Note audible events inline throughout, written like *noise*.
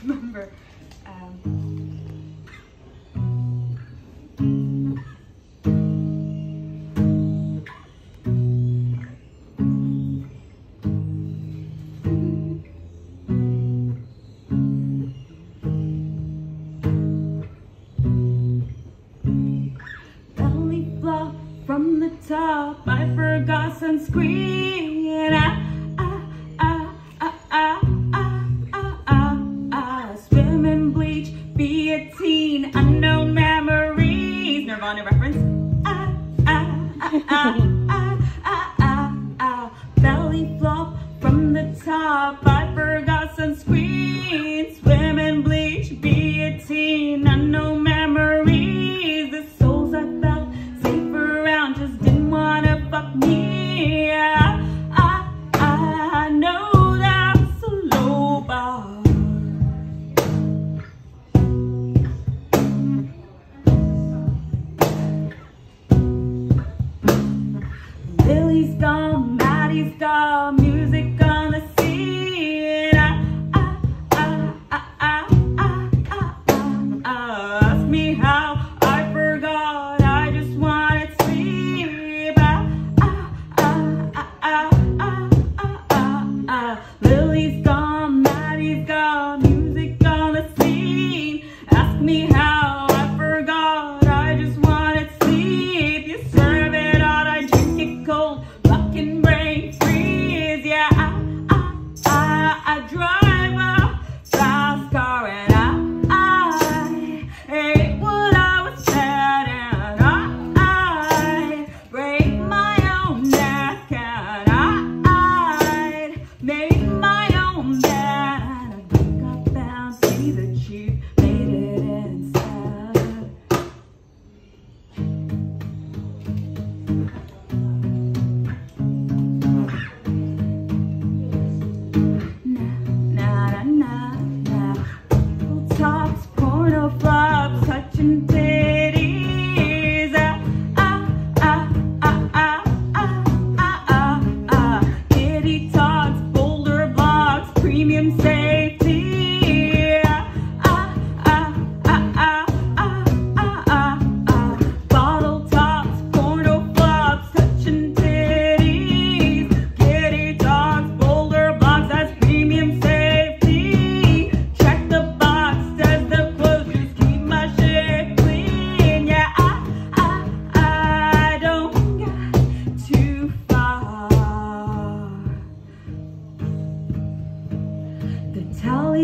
*laughs* remember. Um, from the top, I forgot sunscreen. I Belly flop from the top. I forgot sunscreen. Swim and bleach. está that she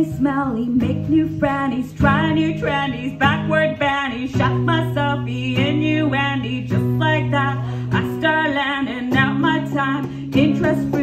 smelly, smelly, make new frannies, try new trendies, backward banny, shot myself, in you, Andy, just like that. I start landing out my time, interest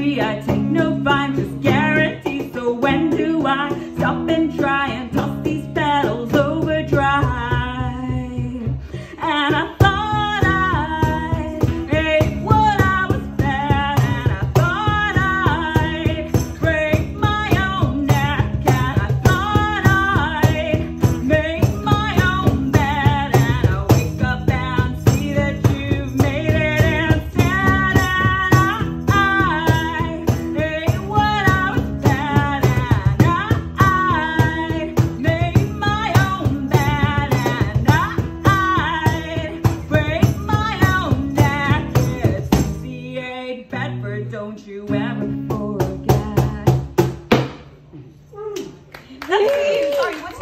Bedford, don't you ever